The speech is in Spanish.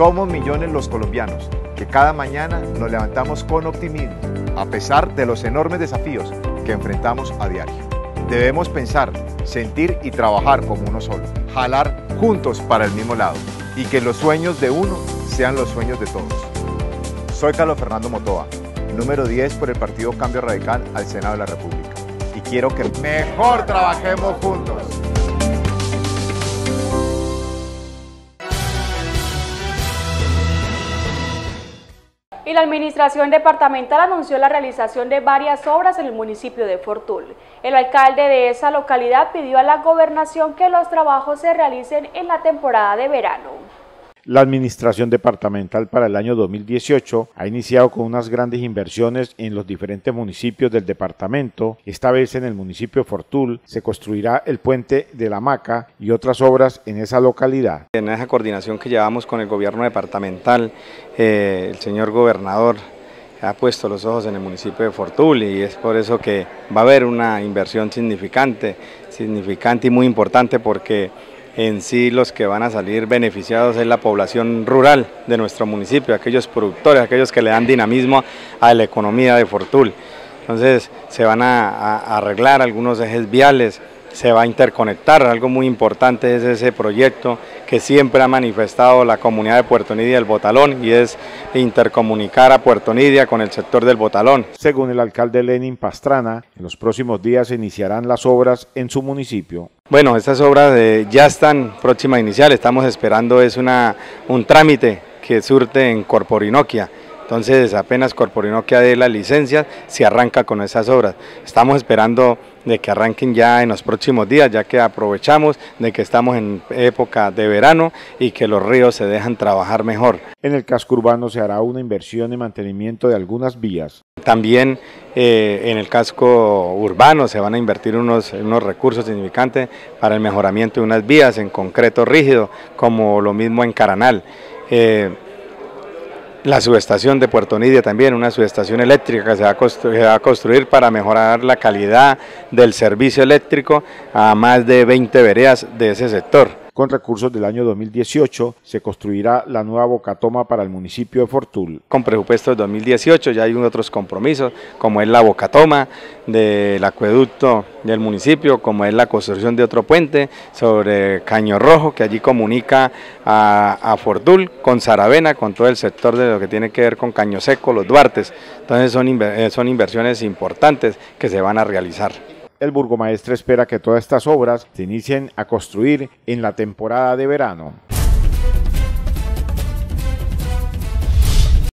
Somos millones los colombianos que cada mañana nos levantamos con optimismo, a pesar de los enormes desafíos que enfrentamos a diario. Debemos pensar, sentir y trabajar como uno solo, jalar juntos para el mismo lado y que los sueños de uno sean los sueños de todos. Soy Carlos Fernando Motoa, número 10 por el Partido Cambio Radical al Senado de la República y quiero que mejor trabajemos juntos. Y la Administración Departamental anunció la realización de varias obras en el municipio de Fortul. El alcalde de esa localidad pidió a la gobernación que los trabajos se realicen en la temporada de verano. La Administración Departamental para el año 2018 ha iniciado con unas grandes inversiones en los diferentes municipios del departamento. Esta vez en el municipio Fortul se construirá el puente de la Maca y otras obras en esa localidad. En esa coordinación que llevamos con el gobierno departamental, eh, el señor gobernador ha puesto los ojos en el municipio de Fortul y es por eso que va a haber una inversión significante, significante y muy importante porque en sí los que van a salir beneficiados es la población rural de nuestro municipio, aquellos productores, aquellos que le dan dinamismo a la economía de Fortul. Entonces se van a, arreglar algunos ejes viales, se va a interconectar, algo muy importante es ese proyecto que siempre ha manifestado la comunidad de Puerto Nidia el Botalón y es intercomunicar a Puerto Nidia con el sector del Botalón. Según el alcalde Lenin Pastrana, en los próximos días se iniciarán las obras en su municipio. Bueno, estas obras eh, ya están próximas a iniciar, estamos esperando es una, un trámite que surte en Corporinoquia. Entonces apenas Corporinoquia dé la licencia, se arranca con esas obras. Estamos esperando de que arranquen ya en los próximos días, ya que aprovechamos de que estamos en época de verano y que los ríos se dejan trabajar mejor. En el casco urbano se hará una inversión en mantenimiento de algunas vías. También eh, en el casco urbano se van a invertir unos, unos recursos significantes para el mejoramiento de unas vías en concreto rígido, como lo mismo en Caranal. Eh, la subestación de Puerto Nidia también, una subestación eléctrica que se va, a construir para mejorar la calidad del servicio eléctrico a más de 20 veredas de ese sector. Con recursos del año 2018 se construirá la nueva bocatoma para el municipio de Fortul. Con presupuesto de 2018 ya hay otros compromisos, como es la bocatoma del acueducto del municipio, como es la construcción de otro puente sobre Caño Rojo, que allí comunica a, Fortul con Saravena, con todo el sector de lo que tiene que ver con Caño Seco, los Duartes. Entonces son, eh, son inversiones importantes que se van a realizar. El burgomaestre espera que todas estas obras se inicien a construir en la temporada de verano.